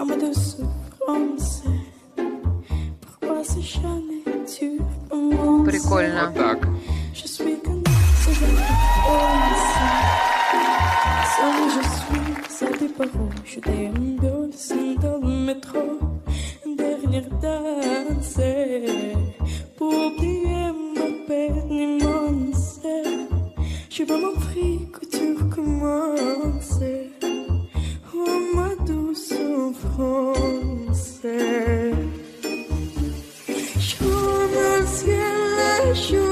Homme de souffrance, pourquoi si jamais tu penses Прикольно. Вот. Je suis comme si je Seul je suis, ça des paroles. Je déambule sans dans le métro. Une dernière danse pour oublier ma peine immense. Je veux m'offrir Jesús.